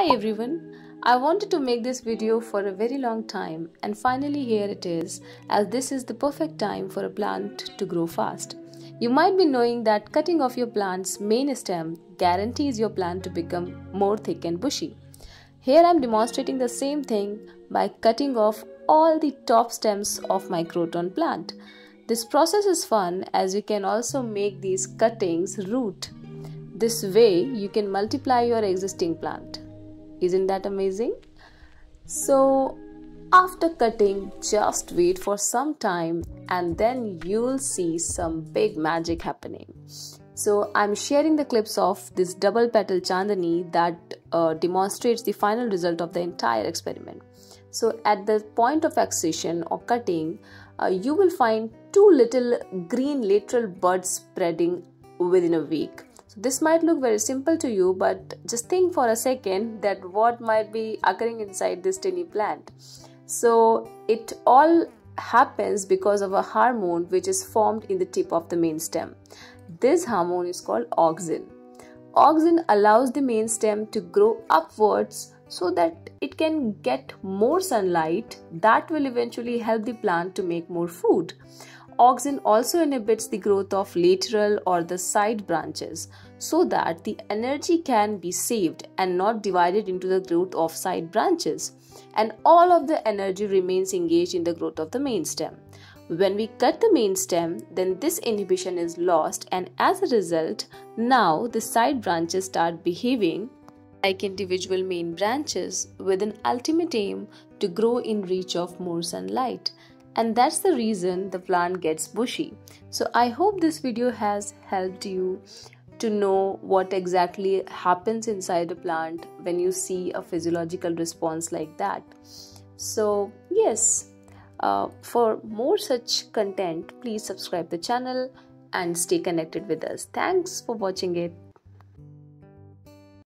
Hi everyone. I wanted to make this video for a very long time and finally here it is as this is the perfect time for a plant to grow fast. You might be knowing that cutting off your plant's main stem guarantees your plant to become more thick and bushy. Here I am demonstrating the same thing by cutting off all the top stems of my croton plant. This process is fun as you can also make these cuttings root this way, you can multiply your existing plant. Isn't that amazing? So, after cutting, just wait for some time and then you'll see some big magic happening. So, I'm sharing the clips of this double petal chandani that uh, demonstrates the final result of the entire experiment. So, at the point of excision or cutting, uh, you will find two little green lateral buds spreading within a week so this might look very simple to you, but just think for a second that what might be occurring inside this tiny plant. So it all happens because of a hormone which is formed in the tip of the main stem. This hormone is called auxin. Auxin allows the main stem to grow upwards so that it can get more sunlight that will eventually help the plant to make more food. Auxin also inhibits the growth of lateral or the side branches so that the energy can be saved and not divided into the growth of side branches and all of the energy remains engaged in the growth of the main stem. When we cut the main stem, then this inhibition is lost and as a result, now the side branches start behaving like individual main branches with an ultimate aim to grow in reach of more sunlight and that's the reason the plant gets bushy. So I hope this video has helped you to know what exactly happens inside a plant when you see a physiological response like that. So yes, uh, for more such content, please subscribe the channel and stay connected with us. Thanks for watching it.